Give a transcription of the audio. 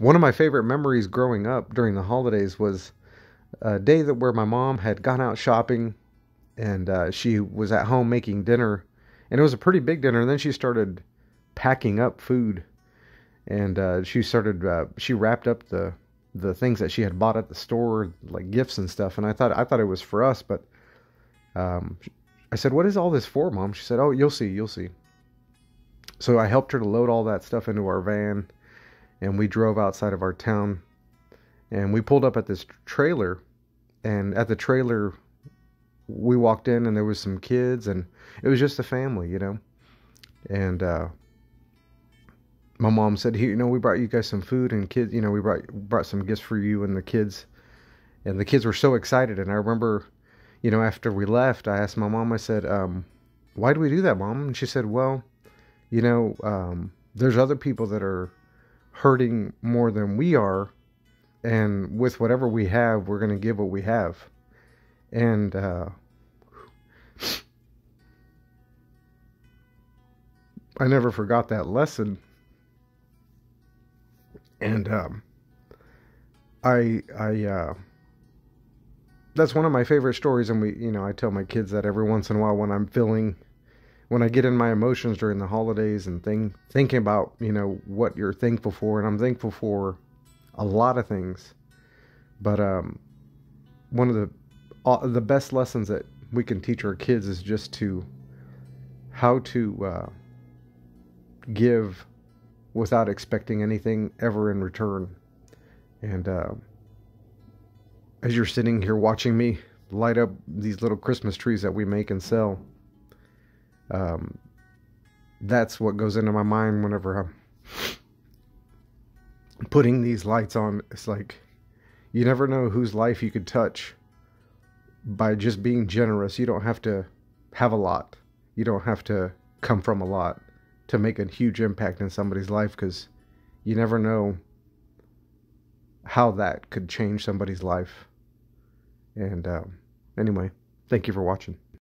one of my favorite memories growing up during the holidays was a day that where my mom had gone out shopping and uh, she was at home making dinner. And it was a pretty big dinner. And then she started packing up food. And uh, she started uh, she wrapped up the the things that she had bought at the store like gifts and stuff. And i thought i thought it was for us but um, i said what is all this for mom? She said oh you'll see you'll see. So i helped her to load all that stuff into our van and we drove outside of our town and we pulled up at this trailer and at the trailer we walked in and there was some kids and it was just a family you know? And uh, my mom said here you know we brought you guys some food and kids you know we brought brought some gifts for you and the kids. And the kids were so excited and i remember you know after we left i asked my mom i said um, why do we do that mom? And she said well you know um, there's other people that are hurting more than we are and with whatever we have we're going to give what we have. And uh, i never forgot that lesson. And um, i i uh, that's one of my favorite stories and we you know i tell my kids that every once in a while when i'm feeling when I get in my emotions during the holidays and think thinking about you know what you're thankful for, and I'm thankful for a lot of things, but um, one of the uh, the best lessons that we can teach our kids is just to how to uh, give without expecting anything ever in return, and uh, as you're sitting here watching me light up these little Christmas trees that we make and sell um, that's what goes into my mind whenever I'm putting these lights on. It's like you never know whose life you could touch by just being generous. You don't have to have a lot, you don't have to come from a lot to make a huge impact in somebody's life because you never know how that could change somebody's life. And um, anyway, thank you for watching.